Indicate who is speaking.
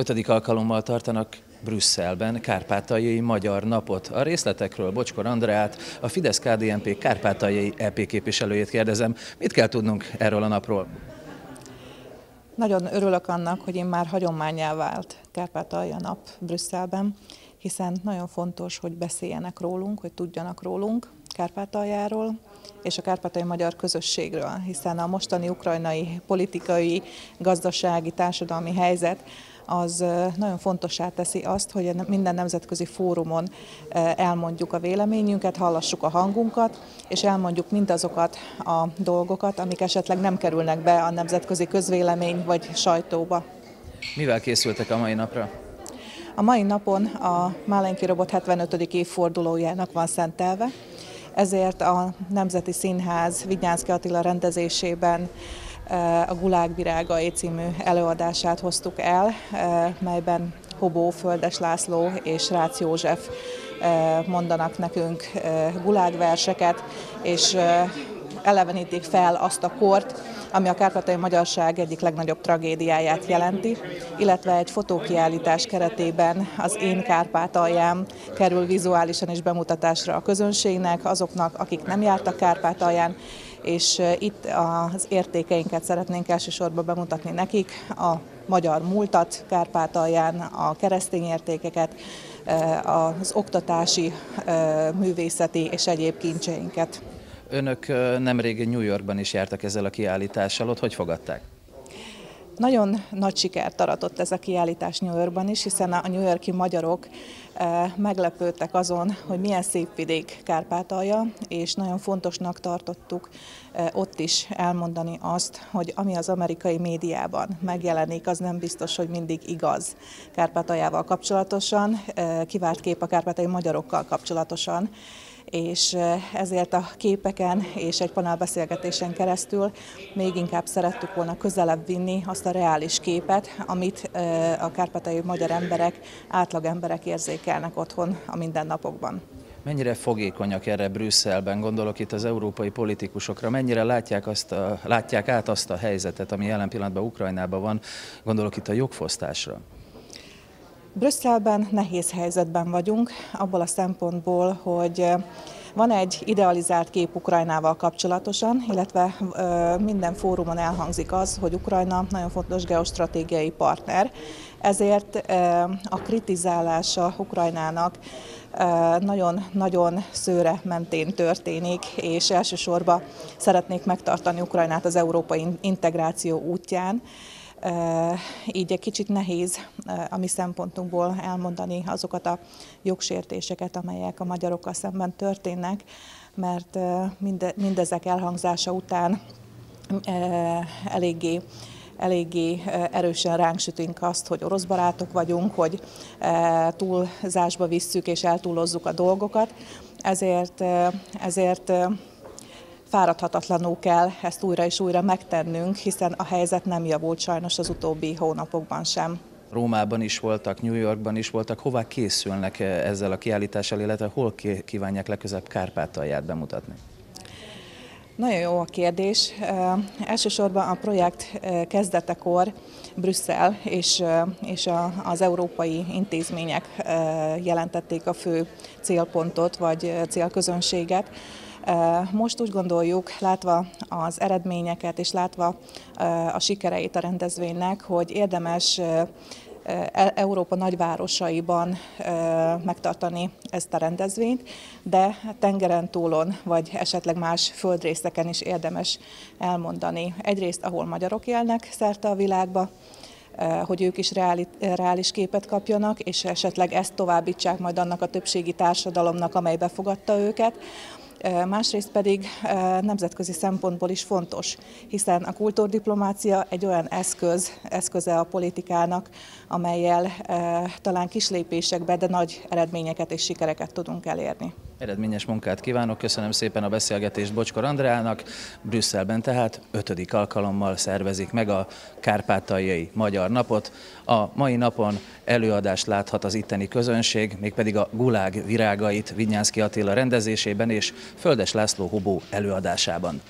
Speaker 1: Ötödik alkalommal tartanak Brüsszelben Kárpátaljai Magyar Napot. A részletekről Bocskor Andreát, a Fidesz-KDNP Kárpátaljai EP képviselőjét kérdezem. Mit kell tudnunk erről a napról?
Speaker 2: Nagyon örülök annak, hogy én már hagyományá vált Kárpátalja nap Brüsszelben, hiszen nagyon fontos, hogy beszéljenek rólunk, hogy tudjanak rólunk Kárpátaljáról, és a kárpátai magyar közösségről, hiszen a mostani ukrajnai politikai, gazdasági, társadalmi helyzet az nagyon fontossá teszi azt, hogy minden nemzetközi fórumon elmondjuk a véleményünket, hallassuk a hangunkat, és elmondjuk mindazokat a dolgokat, amik esetleg nem kerülnek be a nemzetközi közvélemény vagy sajtóba.
Speaker 1: Mivel készültek a mai napra?
Speaker 2: A mai napon a Málenki Robot 75. évfordulójának van szentelve, ezért a Nemzeti Színház Vigyánszki Attila rendezésében a Gulág Virágai című előadását hoztuk el, melyben Hobó, Földes László és Rácz József mondanak nekünk gulágverseket, és elevenítik fel azt a kort, ami a kárpátai magyarság egyik legnagyobb tragédiáját jelenti, illetve egy fotókiállítás keretében az Én Kárpátaljám kerül vizuálisan is bemutatásra a közönségnek, azoknak, akik nem jártak Kárpátalján, és itt az értékeinket szeretnénk elsősorban bemutatni nekik, a magyar múltat Kárpátalján, a keresztény értékeket, az oktatási, művészeti és egyéb kincseinket.
Speaker 1: Önök nemrég New Yorkban is jártak ezzel a kiállítással, ott hogy fogadták?
Speaker 2: Nagyon nagy sikert aratott ez a kiállítás New Yorkban is, hiszen a New Yorki magyarok meglepődtek azon, hogy milyen szép vidék Kárpátalja, és nagyon fontosnak tartottuk ott is elmondani azt, hogy ami az amerikai médiában megjelenik, az nem biztos, hogy mindig igaz Kárpátaljával kapcsolatosan, kivárt kép a kárpátai magyarokkal kapcsolatosan és ezért a képeken és egy panelbeszélgetésen keresztül még inkább szerettük volna közelebb vinni azt a reális képet, amit a kárpátai magyar emberek, átlag emberek érzékelnek otthon a mindennapokban.
Speaker 1: Mennyire fogékonyak erre Brüsszelben, gondolok itt az európai politikusokra, mennyire látják, azt a, látják át azt a helyzetet, ami jelen pillanatban Ukrajnában van, gondolok itt a jogfosztásra?
Speaker 2: Brüsszelben nehéz helyzetben vagyunk, abból a szempontból, hogy van egy idealizált kép Ukrajnával kapcsolatosan, illetve minden fórumon elhangzik az, hogy Ukrajna nagyon fontos geostratégiai partner, ezért a kritizálása Ukrajnának nagyon-nagyon szőre mentén történik, és elsősorban szeretnék megtartani Ukrajnát az európai integráció útján. Így egy kicsit nehéz a mi szempontunkból elmondani azokat a jogsértéseket, amelyek a magyarokkal szemben történnek, mert mindezek elhangzása után eléggé eléggé erősen ránk sütünk azt, hogy orosz barátok vagyunk, hogy túlzásba visszük és eltúlozzuk a dolgokat. Ezért, ezért fáradhatatlanul kell ezt újra és újra megtennünk, hiszen a helyzet nem javult sajnos az utóbbi hónapokban sem.
Speaker 1: Rómában is voltak, New Yorkban is voltak. Hová készülnek ezzel a kiállítással, illetve hol kívánják legközebb Kárpátalját bemutatni?
Speaker 2: Nagyon jó a kérdés. Elsősorban a projekt kezdetekor Brüsszel és, és az európai intézmények jelentették a fő célpontot vagy célközönséget. Most úgy gondoljuk, látva az eredményeket és látva a sikereit a rendezvénynek, hogy érdemes e, Európa nagyvárosaiban megtartani ezt a rendezvényt, de tengeren túlon, vagy esetleg más földrészeken is érdemes elmondani. Egyrészt, ahol magyarok élnek szerte a világba, hogy ők is reális képet kapjanak, és esetleg ezt továbbítsák majd annak a többségi társadalomnak, amely befogadta őket, másrészt pedig nemzetközi szempontból is fontos, hiszen a kultúrdiplomácia egy olyan eszköz, eszköze a politikának, amelyel talán kis lépésekbe, de nagy eredményeket és sikereket tudunk elérni.
Speaker 1: Eredményes munkát kívánok, köszönöm szépen a beszélgetést Bocskor Andrának. Brüsszelben tehát ötödik alkalommal szervezik meg a Kárpátaljai Magyar Napot. A mai napon előadást láthat az itteni közönség, mégpedig a Gulág virágait Vinyánszki Attila rendezésében és Földes László Hobó előadásában.